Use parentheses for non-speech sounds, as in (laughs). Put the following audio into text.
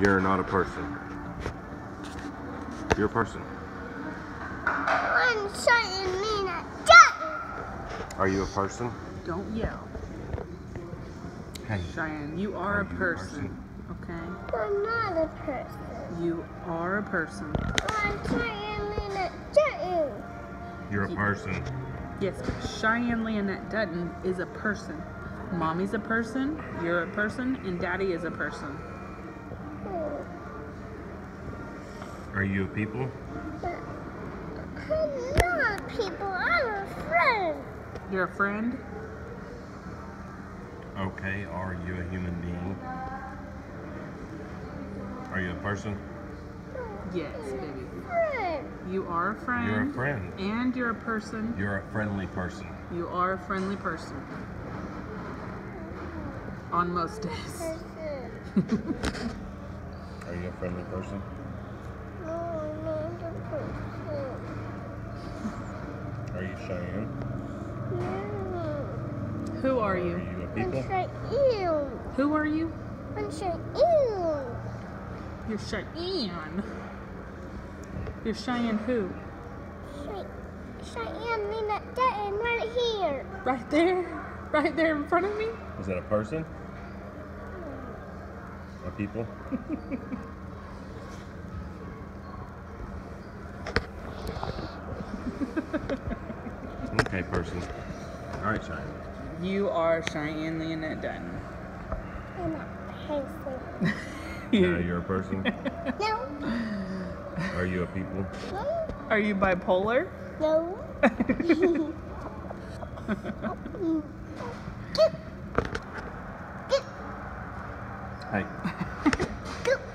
You're not a person. You're a person. I'm Cheyenne Lena Dutton. Are you a person? Don't yell. Hey. Cheyenne, you are, Are a you a person. Okay? I'm not a person. You are a person. I'm Cheyenne Lena Dutton. You're a person. Yes, but Cheyenne Leonette Dutton is a person. Mommy's a person, you're a person, and daddy is a person. Are you a people? I'm not a people. I'm a friend. You're a friend? Okay. Are you a human being? Are you a person? Yes, baby. Friend. You are a friend. You're a friend. And you're a person. You're a friendly person. You are a friendly person. On most days. (laughs) Are you a friendly person? No, I'm not a person. Are you Cheyenne? No. Who are Are you? you a I'm? Cheyenne. Who are you? I'm Cheyenne. You're Cheyenne. You're Cheyenne who? Chey- Cheyenne Lena Dutton right here. Right there? Right there in front of me? Is that a person? A people? (laughs) okay, person. All right, Cheyenne. You are Cheyenne Leonette Dutton. I'm a person. Now you're a person. No. Are you a people? No. Are you bipolar? No. Get. (laughs) Get. Hey. (laughs)